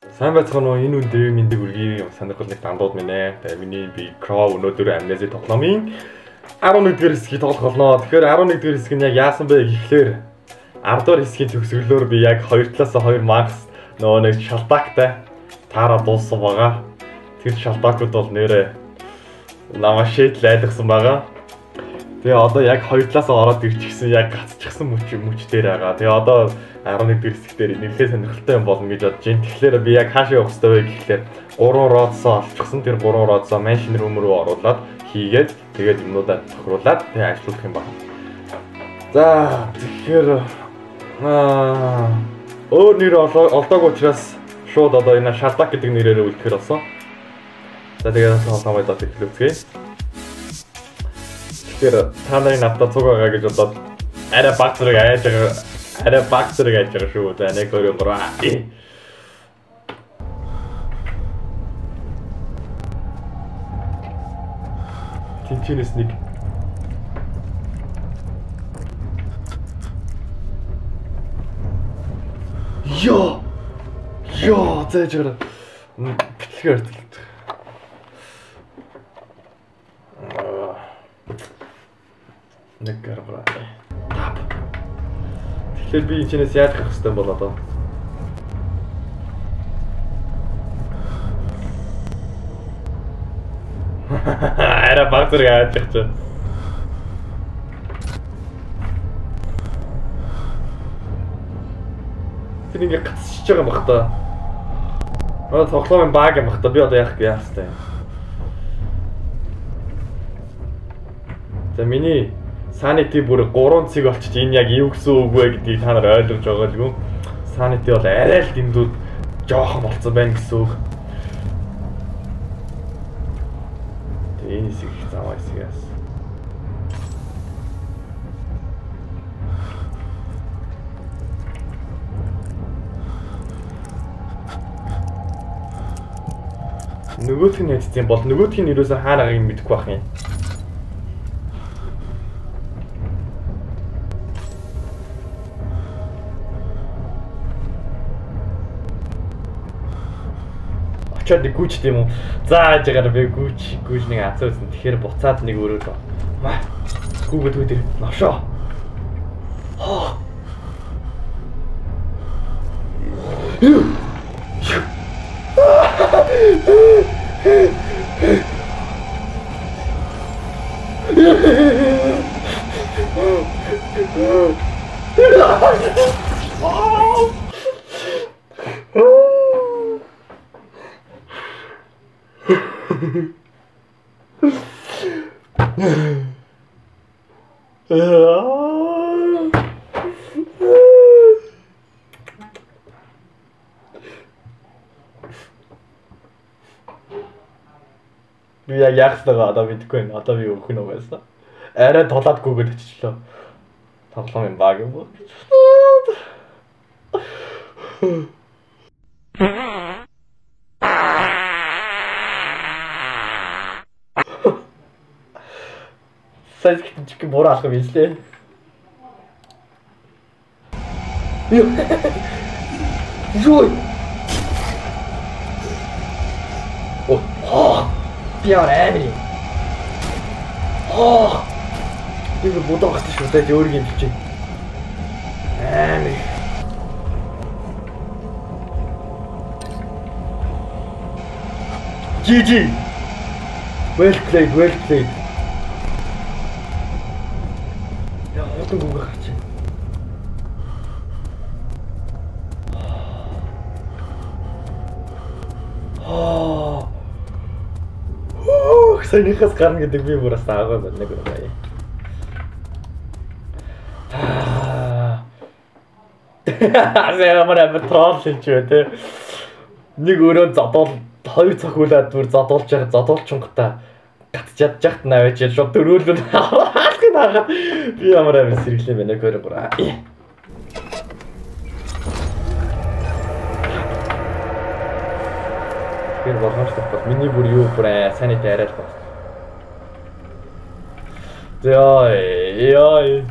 Сайн байцгаана уу? Энэ үндэ мэндийг үргэлж сонирхол нэг дандууд минь ээ. Тэгээ миний би Crow өнөөдөр Amnesia тоглоомын 11-р хэсгийг тоглох болно. Тэгэхээр 11-р хэсэг нь яг яасан бэ гэхлээр 10-р хэсгийн төгсгөлөөр би яг 2 талаас 2 max нөгөө нэг шалбактай таараа дууссан байгаа. Тэр шалбакууд бол нэрээ намаа шийдэл айлгсан байгаа. Тэгээ одоо яг хоёр талаас ороод ирчихсэн яг гацчихсан мөч мөч дээр байгаа. Тэгээ одоо 11 дэх хэсэг дээр нэлээд сонирхолтой юм болно гэж бодож байна. Тэгэхээр би яг хаашаа явах хэрэгтэй вэ гэхлээр 3 родсоо олчихсан. Тэр 3 родсоо mansion room руу оруулаад хийгээд тэгээд юмнуудаа тохируулаад тэгээ ажиллах юм байна. За тэгэхээр аа өөр нэр олдоог учраас шууд одоо энэ шалдак гэдэг нэрээр үлдэхэр болсон. За тэгээд тоолоо бодоод эхлүүлцгээе. Тэгэхээр та нарын надад цуг байгаа гэж бодоод арай баг зэрэг айж байгаа арай баг зэрэг айж байгаа шүү. За 1 2 3 Тинчнээс нэг Йоо. Йоо, зээж гараа. Тэгэхээр би энэ чинээс яаж гарах хэвтэй бол одоо. Ара баг зэрэг яаж яах вэ? Тэр ингээ гацчихж байгаа юм бах та. Одоо тоглоомын баг юм бах та. Би одоо яах яах вэ? За миний Sanity бүр 3 цэг болчих энэ яг юу гэсэн үг вэ гэдгийг та нар ойлгож байгаа л гүн. Sanity бол арай л дэндүүд жоохон болцсон байна гэсэн үг. Энэ хэсэг заваа хэсгээс. Нөгөөх нь яцсан бол нөгөөх нь юусаа хаана гарыг мэдэхгүй байх юм. Очиод нэг гүйч тийм үү. Зааж ягаар би гүйч гүйч нэг асуусан. Тэгэхээр буцаад нэг өрөөл. Маа. Гүүгээд үү дээр навшоо. Би яг яах вэ одоо мэдэхгүй байна. Одоо би өөх нь байсан. Арай толоод гүгээд очичлоо. Тоглоом юм баг юм бол. Сайн чиг буруу алах юм лээ. Юу? Юу? Би арай. Аа. Би бодоо гацчих шүү дээ өөрийг юм бичээ. Амар. GG. Well played, well played. хатан гүгэ гарч Оо, санийхаас гарна гэдэг би бүр бас аагаа байна нэг. Аа. Аа, ямар амар трол хийж байна те. Нэг өрөө зодол хоёр цохиулаад бүр зодолж байгаа зодолчонготой гатж ядж навэж шууд дөрөөлөн хаалгын хагаад би ямар амар сэргэлэн байна гөр гура. Тэр болгоомжтой бол миний бүр юу бүр сайн их арай л байна. Яй, яй.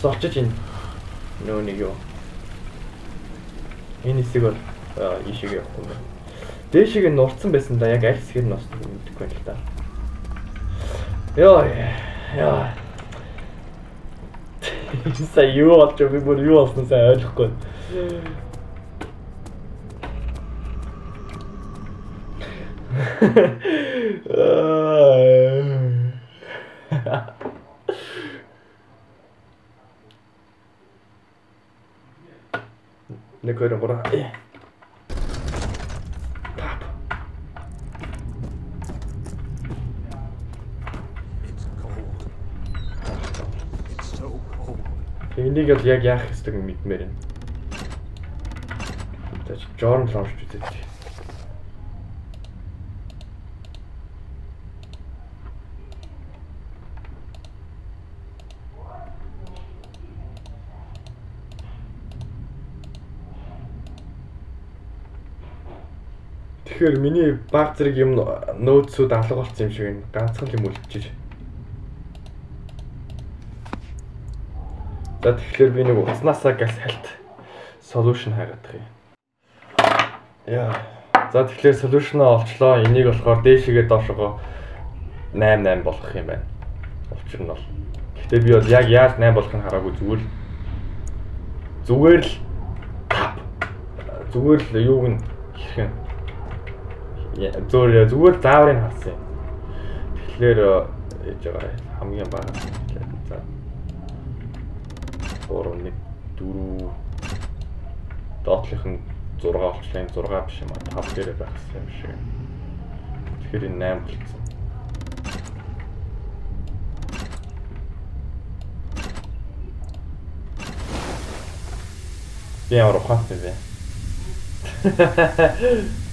Сорчиж ин нөө нэг юу. Энэ хэсэг бол ийшээгээ явахгүй байна. Дээшээгээ нурцсан байсан да яг аль хэсгээр нь нуцсан мэдэхгүй байна л да. Яй, яй. Сая юу болж би бүр юу болсон сайн ойлгохгүй. Нэг хоёр гурав. Энийг л яг яах ёстойг мэдмээр байна. За Jordan Launch үзэж. Тэгэхээр миний баг зэрэг юм нөөцүүд алга болсон юм шиг байна. Ганцхан юм үлдчихэж. За тэгэхээр би нэг уцнаасаа газ хальт solution хайгаад юм. Яа. За тэгэхээр solution-аа олчлоо. Энийг болохоор дээшгээ доошогоо 88 болгох юм байна. Учир нь бол. Гэтэ би бол яг яаж 8 болгох нь хараагүй зүгээр л зүгээр л зүгээр л юуг нь хэрхэн зүгээр зүгээр зааврыг харсан юм. Тэгэхээр ээж байгаа хамгийн бага 3 1 4 доотлих нь 6 болчлаа 6 биш юм а 5 дээрээ байх юм шиг. Тэгэхээр энэ 8 болчихсон. Би ямар ухаантай вэ?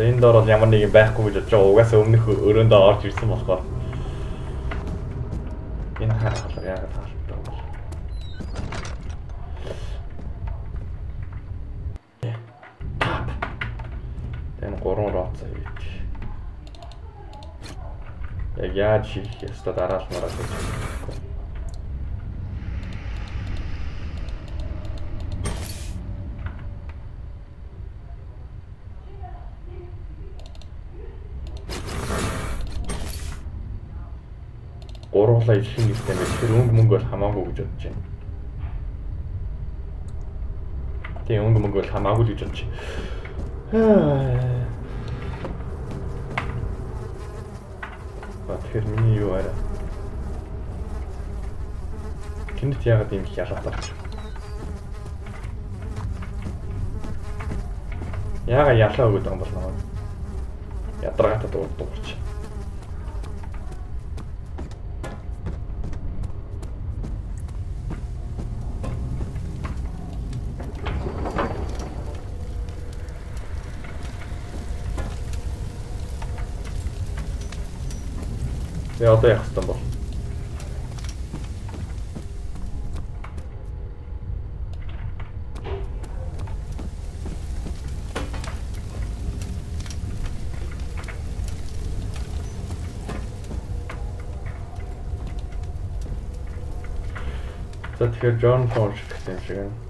За энэ доор бол ямар нэг юм байхгүй гэж бодож байгаа. Угаасаа өмнөх өрөөндөө орж ирсэн болохоор. Энэ хаалга яагаад таалагддаг юм бол. Энэ гурван роц авъя. Яг яаж хийх ёстой дараалмараа гэж. Гурвуулаа ижилхэн гэлтэй байх. Тэр өнгө мөнгө бол хамаагүй гэж бодож байна. Тэгээ өнгө мөнгө бол хамаагүй гэж бодож байна. Тэгэхээр миний юу арай. Тэнд яагаад юм их ялгаатай болчих. Яага ялаа өгöd юм бол. Ядаргаатай дуурч. Тэгээ одоо яах вэ бол? За тэгэхээр John Ford гэх юм шиг байна.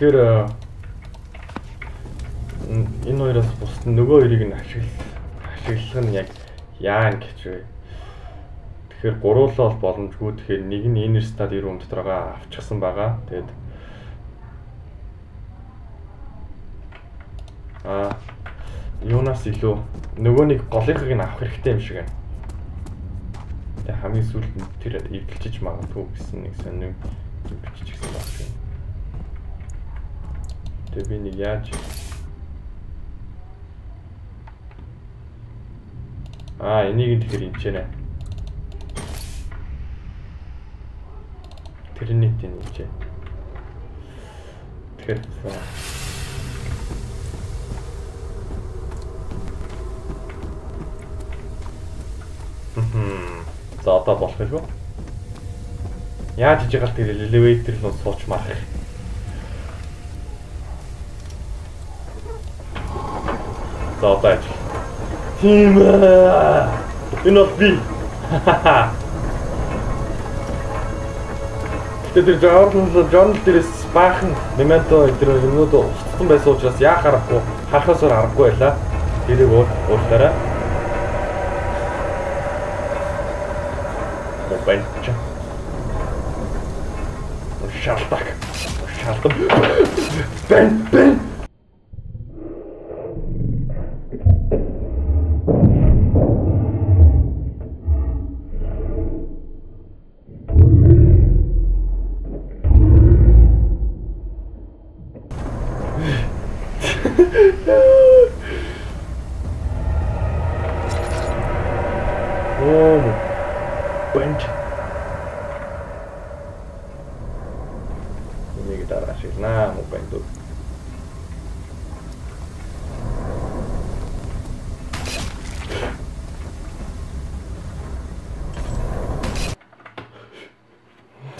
Тэгэхээр энэ хоёроос бусд нөгөө хоёрыг нь ашиглах ашиглах нь яг яа гэж вэ? Тэгэхээр гуруулаа бол боломжгүй. Тэгэхээр нэг нь inner study room дотороо авчихсан байгаа. Тэгээд аа юунаас илүү нөгөө нэг голынхыг нь авах хэрэгтэй юм шиг байна. Тэг хамгийн сүүлд тэр эвдэлчиж магадгүй гэсэн нэг сонир бичиж гисэн байна. Тэгээ би нэг яаж Аа, энийг тэгэхээр ингэж нэ. Тэрнийг тийм үжээ. Тэгэхээр Хм. За одоо болох юм уу? Яаж хийж байгаа тэр элеватор руу сууч марах. За одоо ажил. Тийм ээ. Энэ бол би. Тэр Jordan John дээрээс баахан Memento тэр юмнууд устсан байсан учраас яа харахгүй харахаас өөр аргагүй байлаа. Тэрийг уурлаарай. Момент. Шалтак. Шалтак. Бэн бэн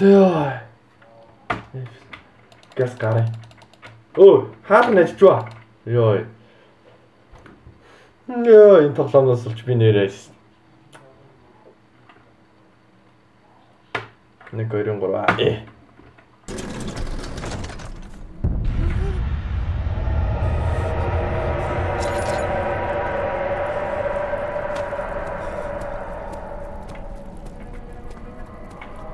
Тээ. Газ гараа. Өө, хаалт нэжж ба. Йой. Йоо, энэ тоглоомоос олж би нэрээс. 1 2 3 э.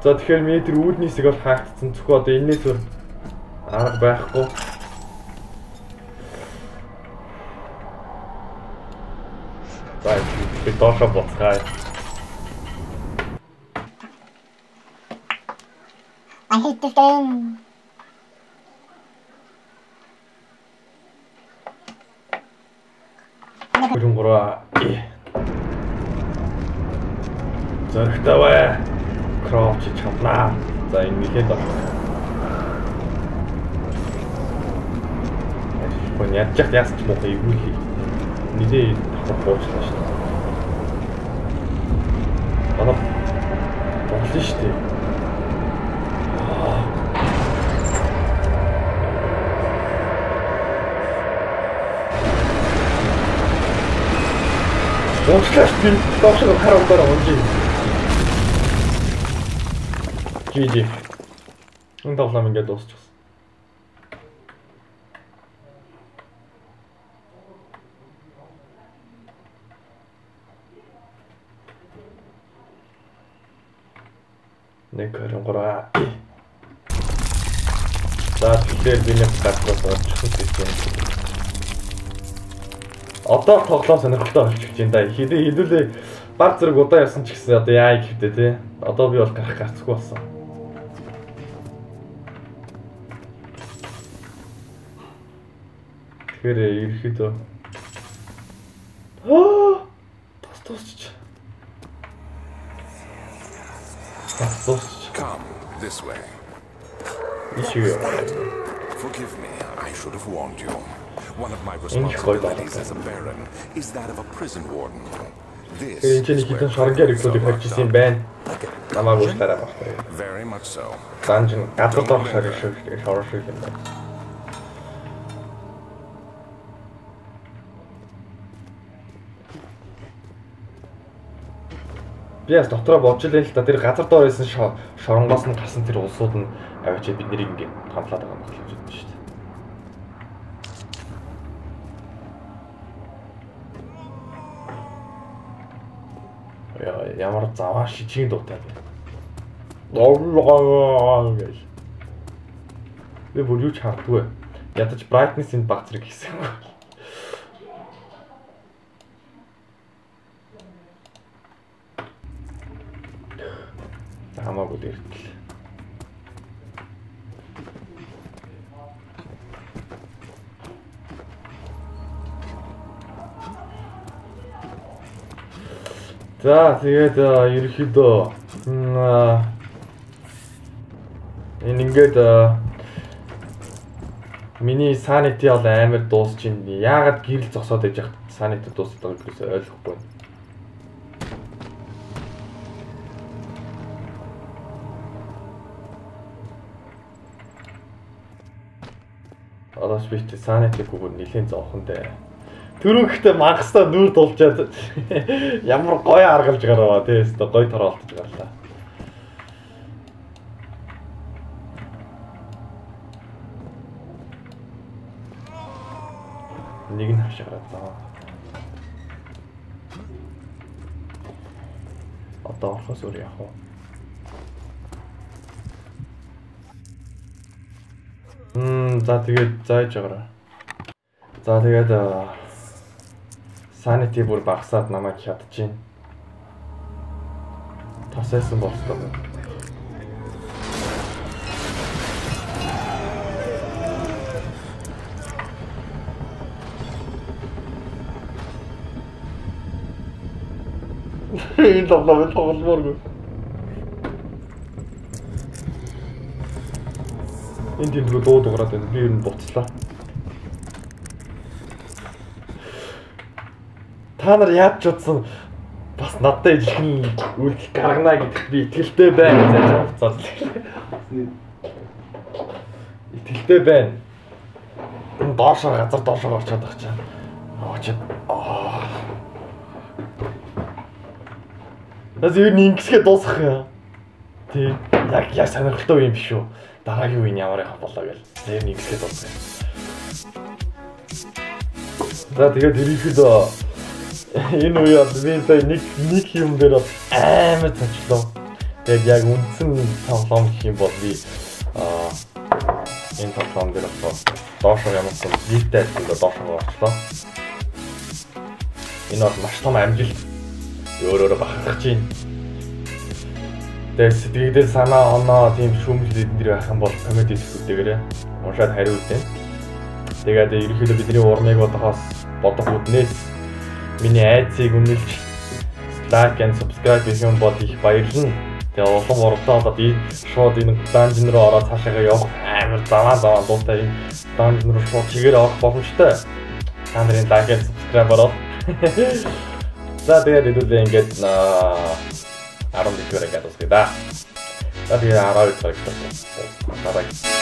За тэгэхээр миний тэр үүднийсийг бол хаагдсан. Зөвхөн одоо энэс өөр арга байхгүй. За би доошо буцгаая. I hate this game. Гүрэн гураа. Зөрхтэй бай кроуч чаднаа. За энэ нэхэд байна. Гүн ядж яах яасан ч муухай эвгүй. Нилээ давхар буучлаа шүү дээ. Манай болно шүү дээ. Уучлаач би доошоо харагдаараа унжээ. GG. Энэ тоглоом ингээд дуусчихсан. Нэг хэрэг гураа. За тэгэхээр би нэг гадраас орчихсон гэж байна. Одоо тоглоом сонирхолтой болчих гэж байна да. Хэдий хэдүүлээ баг зэрэг удаа явсан ч гэсэн одоо яа гэхтээ тий. Одоо би бол гарах гарцгүй болсон. Тэгэхээр ерөөхдөө Аа! Тас тусч. Тас тусч. Come this way. Ишээ. Forgive me. I should have warned you. One of my responsibilities as a baron is that of a prison warden. This юм байна. Намайг уушлаарай багтаа. Very much so. Данжин гадар доох шорон шиг шорон шиг юм байна. Би бас дотроо бодж илээ л да тэр газар доор байсан шоронгоос нь гарсан тэр улсууд нь авчиж бид нэрийг ингээд хандлаад байгаа юм байна гэж бодсон шүү дээ. Ямар заваа шижиг дутаад байна. Доо гэж. Би бүр юу ч хардгүй. Ядаж brightness-ийн баг зэрэг хийсэн. хамаагүй дэртэл. За тэгээд ерөөхдөө энэ ингээд миний санити бол амар дуусч байна. Яагаад гэрэл зогсоод иж хат санити дуусаад байгааг би ойлгохгүй байна. Одоош би ч санитиг өгөн нэлээд зовхон дээ. Төрөнгөтэй мангастаа нүүр дулжаад ямар гоё аргалж гараа тий өстө гоё тороолтож гарлаа. Нэг нь хашгараад байгаа. Одоо орохоос өөр яах вэ? Мм за тэгээд зааж байгаарай. За тэгээд санити бүр багасаад намайг хядчихээн. Тасайсан болтой. Энэ тоглоом тоглооморгүй. Энд тийм рүү дуу дуурайд байна. Би ер нь буцлаа. Та нар яаж ч утсан бас надтай ижилхэн үйлдэл гаргана гэдэгт би итгэлтэй байна гэж авцаад. Итгэлтэй байна. Доошоо газар доошоо орчод байгаа чинь. Очоод аа. Ер нь ингэсгээ дуусгах юм. Тий. Яг яг сонирхолтой юм биш үү? дараагийн үеийн ямар яхах болоо гэж тэр нэг ихэд болсон. За тэгээд ерөнхийдөө энэ үеэд би сая нэг нэг юм дээр амар цочлоо. Тэгээд яг үндсэн тоглоом гэх юм бол би аа энэ тоглоом дээр бас доошоо ямарсан нийтдээ ажиллаа доошоо орчлоо. Энэ бол маш том амжилт. Өөрөөрөө бахархаж байна Тэгээд сэтгэл дээр санаа оноо тийм шүүмжлэл эдэн дээр байх юм бол комеди зүйлтэйгээрээ уншаад хариу үзэн. Тэгээд ерөнхийдөө бидний урмыг бодохоос бодох үднээс миний айцыг үнэлж лайк and subscribe гэх юм бол их баярлалаа. Тэгээ улам урдаа одоо би шууд энэ данжин руу ороод цаашаа явах амар заваа заваа дуутай энэ данжин руу шууд чигээр авах боломжтой. Та нарын лайк and subscribe ороо. За тэгээд хэдүүлээ ингээд 11 дугаар ингээд дуусгая да. За тэгээ 12 цагт. Бye bye.